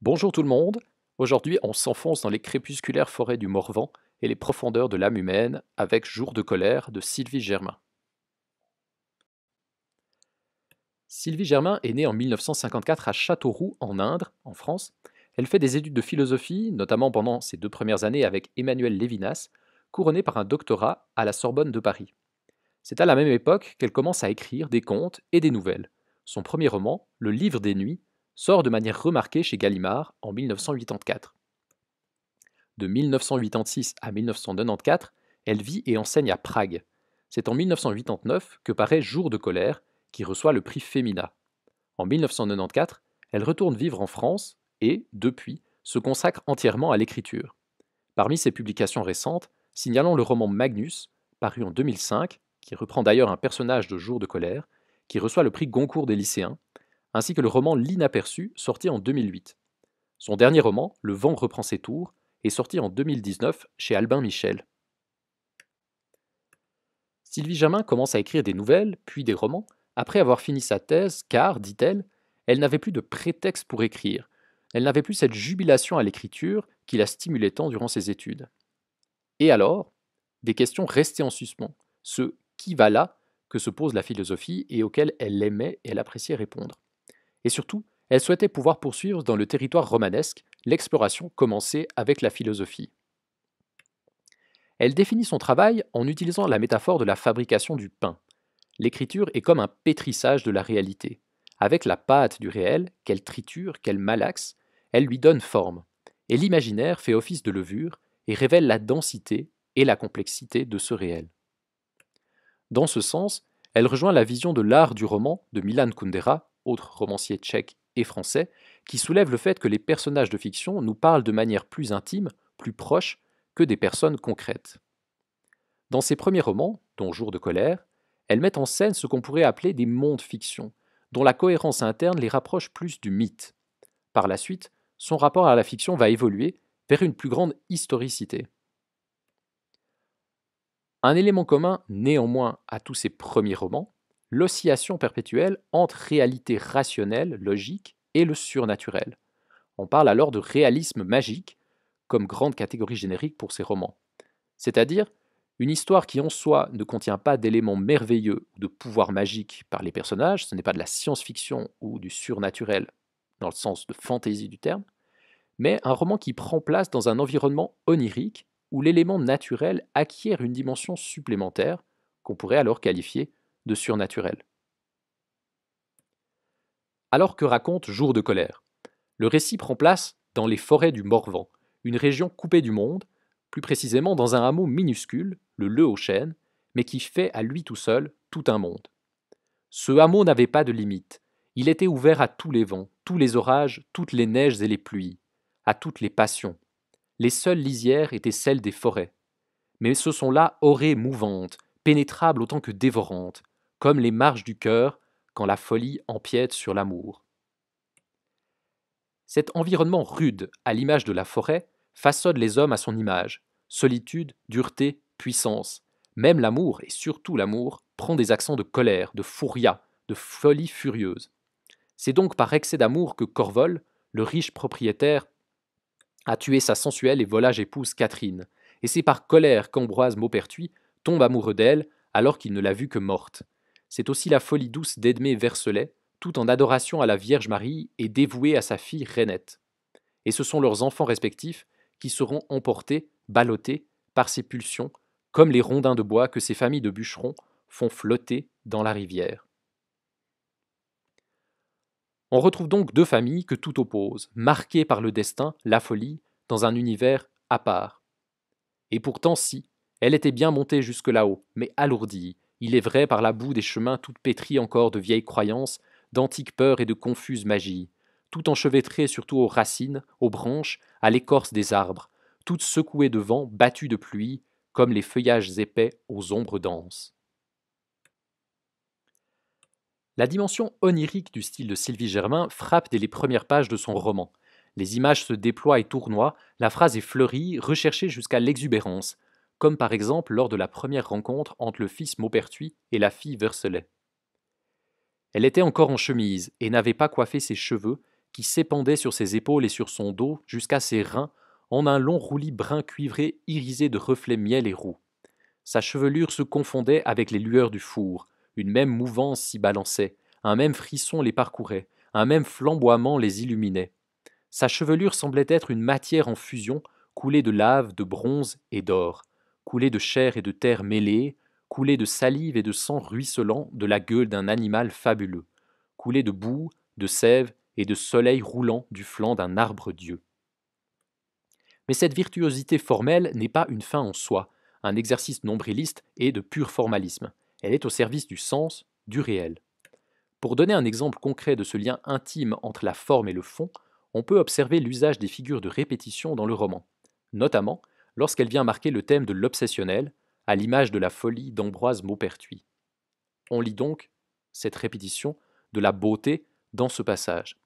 Bonjour tout le monde. Aujourd'hui, on s'enfonce dans les crépusculaires forêts du Morvan et les profondeurs de l'âme humaine avec Jour de colère de Sylvie Germain. Sylvie Germain est née en 1954 à Châteauroux, en Inde, en France. Elle fait des études de philosophie, notamment pendant ses deux premières années avec Emmanuel Lévinas, couronnée par un doctorat à la Sorbonne de Paris. C'est à la même époque qu'elle commence à écrire des contes et des nouvelles. Son premier roman, Le Livre des Nuits, sort de manière remarquée chez Gallimard en 1984. De 1986 à 1994, elle vit et enseigne à Prague. C'est en 1989 que paraît Jour de colère, qui reçoit le prix Femina. En 1994, elle retourne vivre en France et, depuis, se consacre entièrement à l'écriture. Parmi ses publications récentes, signalons le roman Magnus, paru en 2005, qui reprend d'ailleurs un personnage de Jour de colère, qui reçoit le prix Goncourt des lycéens, ainsi que le roman L'Inaperçu, sorti en 2008. Son dernier roman, Le vent reprend ses tours, est sorti en 2019 chez Albin Michel. Sylvie Jamin commence à écrire des nouvelles, puis des romans, après avoir fini sa thèse, car, dit-elle, elle n'avait plus de prétexte pour écrire, elle n'avait plus cette jubilation à l'écriture qui la stimulait tant durant ses études. Et alors, des questions restaient en suspens, ce qui va là que se pose la philosophie et auxquelles elle aimait et elle appréciait répondre. Et surtout, elle souhaitait pouvoir poursuivre dans le territoire romanesque l'exploration commencée avec la philosophie. Elle définit son travail en utilisant la métaphore de la fabrication du pain. L'écriture est comme un pétrissage de la réalité. Avec la pâte du réel, qu'elle triture, qu'elle malaxe, elle lui donne forme. Et l'imaginaire fait office de levure et révèle la densité et la complexité de ce réel. Dans ce sens, elle rejoint la vision de l'art du roman de Milan Kundera autre romancier tchèque et français, qui soulève le fait que les personnages de fiction nous parlent de manière plus intime, plus proche que des personnes concrètes. Dans ses premiers romans, dont Jour de colère, elle met en scène ce qu'on pourrait appeler des mondes fictions, dont la cohérence interne les rapproche plus du mythe. Par la suite, son rapport à la fiction va évoluer vers une plus grande historicité. Un élément commun néanmoins à tous ses premiers romans, l'oscillation perpétuelle entre réalité rationnelle, logique, et le surnaturel. On parle alors de réalisme magique comme grande catégorie générique pour ces romans. C'est-à-dire une histoire qui en soi ne contient pas d'éléments merveilleux ou de pouvoirs magiques par les personnages, ce n'est pas de la science-fiction ou du surnaturel dans le sens de fantaisie du terme, mais un roman qui prend place dans un environnement onirique où l'élément naturel acquiert une dimension supplémentaire qu'on pourrait alors qualifier surnaturel. Alors que raconte Jour de colère Le récit prend place dans les forêts du Morvan, une région coupée du monde, plus précisément dans un hameau minuscule, le Le aux Chênes, mais qui fait à lui tout seul tout un monde. Ce hameau n'avait pas de limite, il était ouvert à tous les vents, tous les orages, toutes les neiges et les pluies, à toutes les passions. Les seules lisières étaient celles des forêts. Mais ce sont là orées mouvantes, pénétrables autant que dévorantes, comme les marches du cœur quand la folie empiète sur l'amour. Cet environnement rude, à l'image de la forêt, façonne les hommes à son image. Solitude, dureté, puissance. Même l'amour, et surtout l'amour, prend des accents de colère, de fouria, de folie furieuse. C'est donc par excès d'amour que Corvol, le riche propriétaire, a tué sa sensuelle et volage épouse Catherine, et c'est par colère qu'Ambroise Maupertuis tombe amoureux d'elle alors qu'il ne l'a vue que morte c'est aussi la folie douce d'Edmé Vercelet, tout en adoration à la Vierge Marie et dévouée à sa fille Renette. Et ce sont leurs enfants respectifs qui seront emportés, ballottés, par ces pulsions, comme les rondins de bois que ces familles de bûcherons font flotter dans la rivière. On retrouve donc deux familles que tout oppose, marquées par le destin, la folie, dans un univers à part. Et pourtant si, elle était bien montée jusque là-haut, mais alourdie, il est vrai par la boue des chemins toutes pétries encore de vieilles croyances, d'antiques peurs et de confuses magies, tout enchevêtrées surtout aux racines, aux branches, à l'écorce des arbres, toutes secouées de vent, battues de pluie, comme les feuillages épais aux ombres denses. La dimension onirique du style de Sylvie Germain frappe dès les premières pages de son roman. Les images se déploient et tournoient, la phrase est fleurie, recherchée jusqu'à l'exubérance, comme par exemple lors de la première rencontre entre le fils Maupertuis et la fille Vercelet. Elle était encore en chemise et n'avait pas coiffé ses cheveux, qui s'épandait sur ses épaules et sur son dos jusqu'à ses reins en un long roulis brun cuivré irisé de reflets miel et roux. Sa chevelure se confondait avec les lueurs du four, une même mouvance s'y balançait, un même frisson les parcourait, un même flamboiement les illuminait. Sa chevelure semblait être une matière en fusion, coulée de lave, de bronze et d'or, coulée de chair et de terre mêlées, coulée de salive et de sang ruisselant de la gueule d'un animal fabuleux, coulée de boue, de sève et de soleil roulant du flanc d'un arbre dieu. Mais cette virtuosité formelle n'est pas une fin en soi, un exercice nombriliste et de pur formalisme. Elle est au service du sens, du réel. Pour donner un exemple concret de ce lien intime entre la forme et le fond, on peut observer l'usage des figures de répétition dans le roman, notamment lorsqu'elle vient marquer le thème de l'obsessionnel, à l'image de la folie d'Ambroise Maupertuis. On lit donc cette répétition de la beauté dans ce passage.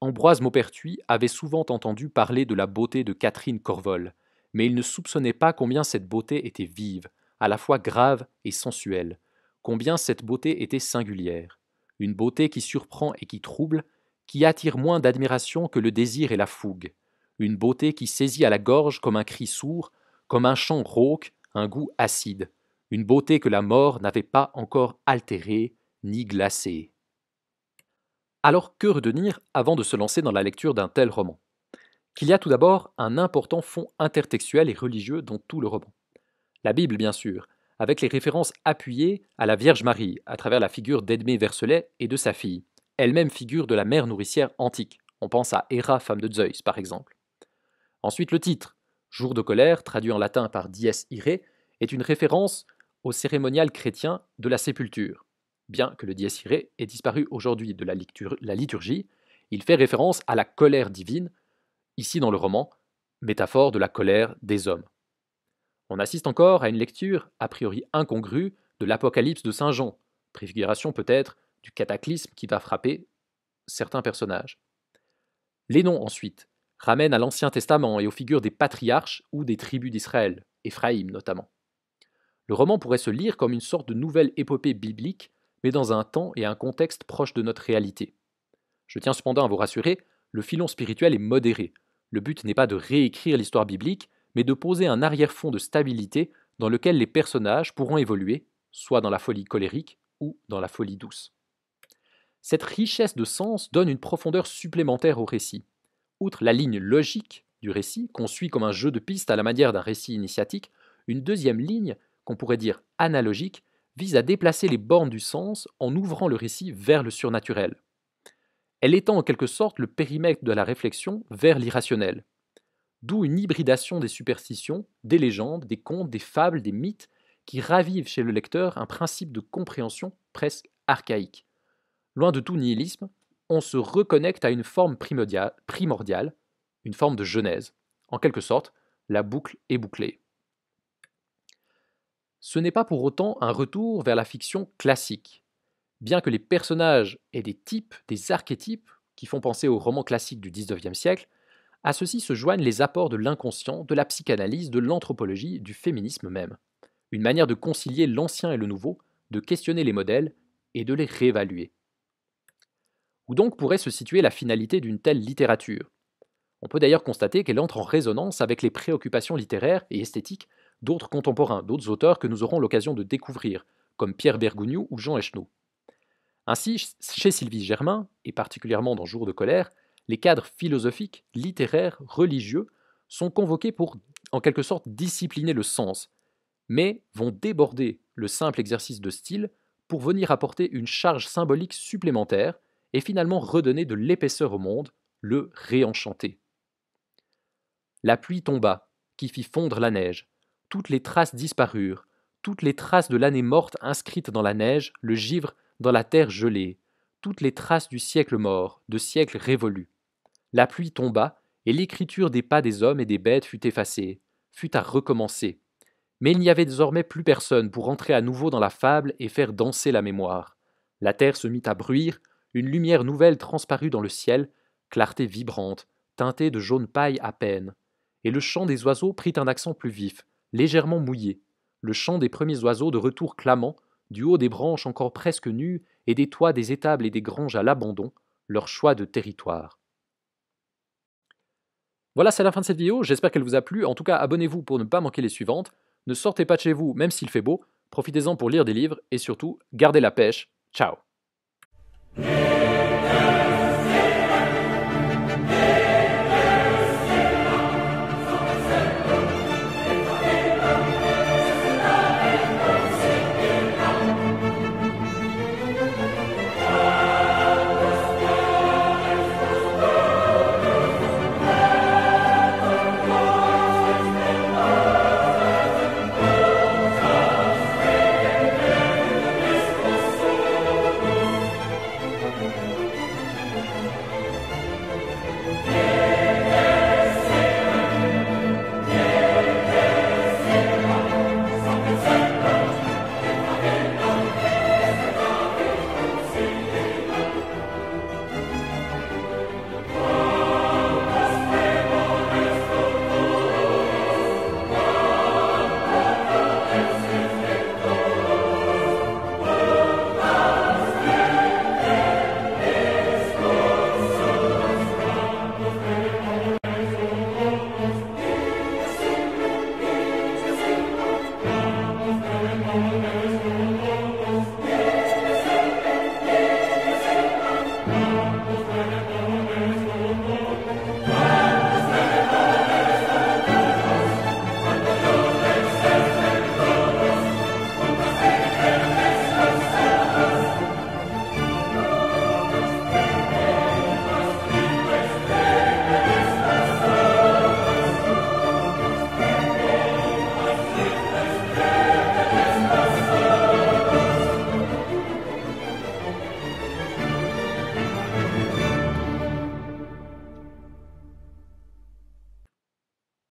Ambroise Maupertuis avait souvent entendu parler de la beauté de Catherine Corvol, mais il ne soupçonnait pas combien cette beauté était vive, à la fois grave et sensuelle, combien cette beauté était singulière, une beauté qui surprend et qui trouble, qui attire moins d'admiration que le désir et la fougue, une beauté qui saisit à la gorge comme un cri sourd, comme un chant rauque, un goût acide, une beauté que la mort n'avait pas encore altérée ni glacée. Alors que retenir avant de se lancer dans la lecture d'un tel roman? Qu'il y a tout d'abord un important fond intertextuel et religieux dans tout le roman. La Bible, bien sûr, avec les références appuyées à la Vierge Marie à travers la figure d'Edmé Verselet et de sa fille, elle-même figure de la mère nourricière antique. On pense à Héra, femme de Zeus, par exemple. Ensuite, le titre, Jour de colère, traduit en latin par dies irae, est une référence au cérémonial chrétien de la sépulture. Bien que le dies irae ait disparu aujourd'hui de la, la liturgie, il fait référence à la colère divine, ici dans le roman, métaphore de la colère des hommes. On assiste encore à une lecture a priori incongrue de l'Apocalypse de Saint Jean, préfiguration peut-être du cataclysme qui va frapper certains personnages. Les noms ensuite ramènent à l'Ancien Testament et aux figures des patriarches ou des tribus d'Israël, Éphraïm notamment. Le roman pourrait se lire comme une sorte de nouvelle épopée biblique, mais dans un temps et un contexte proche de notre réalité. Je tiens cependant à vous rassurer, le filon spirituel est modéré. Le but n'est pas de réécrire l'histoire biblique, mais de poser un arrière-fond de stabilité dans lequel les personnages pourront évoluer, soit dans la folie colérique ou dans la folie douce. Cette richesse de sens donne une profondeur supplémentaire au récit. Outre la ligne logique du récit, qu'on suit comme un jeu de pistes à la manière d'un récit initiatique, une deuxième ligne, qu'on pourrait dire analogique, vise à déplacer les bornes du sens en ouvrant le récit vers le surnaturel. Elle étend en quelque sorte le périmètre de la réflexion vers l'irrationnel. D'où une hybridation des superstitions, des légendes, des contes, des fables, des mythes, qui ravivent chez le lecteur un principe de compréhension presque archaïque. Loin de tout nihilisme, on se reconnecte à une forme primordiale, une forme de genèse. En quelque sorte, la boucle est bouclée. Ce n'est pas pour autant un retour vers la fiction classique. Bien que les personnages aient des types, des archétypes, qui font penser aux romans classiques du XIXe siècle, à ceci se joignent les apports de l'inconscient, de la psychanalyse, de l'anthropologie, du féminisme même. Une manière de concilier l'ancien et le nouveau, de questionner les modèles et de les réévaluer. Où donc pourrait se situer la finalité d'une telle littérature On peut d'ailleurs constater qu'elle entre en résonance avec les préoccupations littéraires et esthétiques d'autres contemporains, d'autres auteurs que nous aurons l'occasion de découvrir, comme Pierre Bergogneau ou Jean Echenoz. Ainsi, chez Sylvie Germain, et particulièrement dans Jour de colère, les cadres philosophiques, littéraires, religieux sont convoqués pour, en quelque sorte, discipliner le sens, mais vont déborder le simple exercice de style pour venir apporter une charge symbolique supplémentaire et finalement redonner de l'épaisseur au monde, le réenchanter. La pluie tomba, qui fit fondre la neige, toutes les traces disparurent, toutes les traces de l'année morte inscrites dans la neige, le givre dans la terre gelée, toutes les traces du siècle mort, de siècles révolus. La pluie tomba, et l'écriture des pas des hommes et des bêtes fut effacée, fut à recommencer. Mais il n'y avait désormais plus personne pour entrer à nouveau dans la fable et faire danser la mémoire. La terre se mit à bruire, une lumière nouvelle transparut dans le ciel, clarté vibrante, teintée de jaune paille à peine, et le chant des oiseaux prit un accent plus vif, légèrement mouillé, le chant des premiers oiseaux de retour clamant, du haut des branches encore presque nues et des toits des étables et des granges à l'abandon, leur choix de territoire. Voilà, c'est la fin de cette vidéo, j'espère qu'elle vous a plu. En tout cas, abonnez-vous pour ne pas manquer les suivantes. Ne sortez pas de chez vous, même s'il fait beau. Profitez-en pour lire des livres et surtout, gardez la pêche. Ciao Yeah.